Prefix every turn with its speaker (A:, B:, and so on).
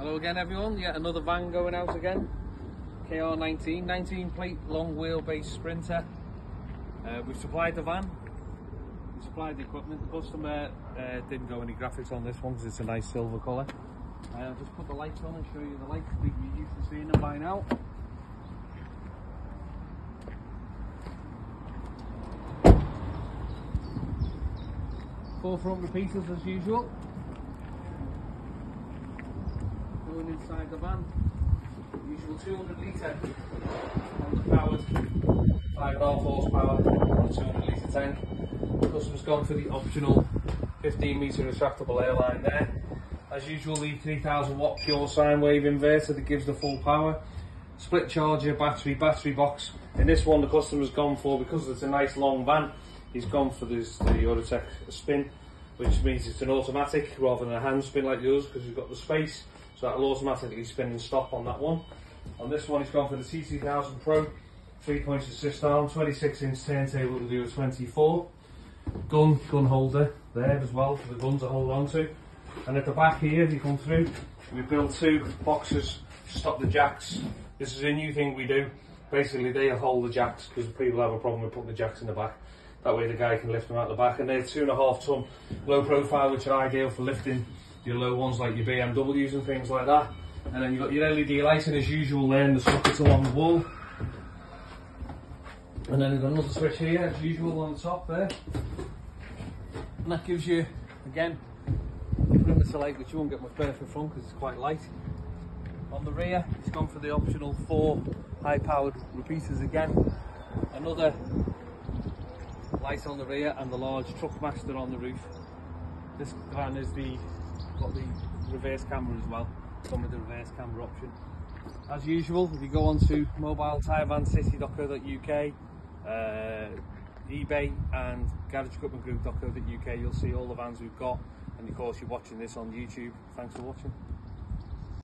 A: Hello again everyone, yet another van going out again. KR19, 19 plate long wheelbase sprinter. Uh, we've supplied the van, we've supplied the equipment. The customer uh, didn't go any graphics on this one because it's a nice silver colour. Uh, I'll just put the lights on and show you the lights. Think you're used to seeing them by now. Four front repeaters as usual. Going inside the van. Usual 200 litre powered, 5.5 horsepower, 200 litre tank. Customer's gone for the optional 15 metre retractable airline there. As usual, the 3000 watt pure sine wave inverter that gives the full power. Split charger, battery, battery box. In this one, the customer's gone for, because it's a nice long van, he's gone for this, the EuroTek spin, which means it's an automatic rather than a hand spin like yours, because you've got the space, so that'll automatically spin and stop on that one. On this one, he's gone for the T2000 Pro, three point assist arm, 26 inch turntable to do a 24. Gun, gun holder there as well for the gun to hold on to. And at the back here, if you come through, we built two boxes to stop the jacks. This is a new thing we do. Basically, they hold the jacks because people have a problem with putting the jacks in the back. That way the guy can lift them out the back. And they're two and a half ton low profile, which are ideal for lifting your low ones like your BMWs and things like that. And then you've got your LED lighting as usual there and the sockets along the wall. And then got another switch here as usual on the top there. And that gives you, again, perimeter light which you won't get much benefit from because it's quite light. On the rear, it's gone for the optional four high-powered repeaters again. Another lights on the rear and the large truck master on the roof. This van is the got the reverse camera as well, come with the reverse camera option. As usual, if you go on to mobiletirevancity.co.uk, uh, eBay and garageequipmentgroup.co.uk, you'll see all the vans we've got. And of course, you're watching this on YouTube. Thanks for watching.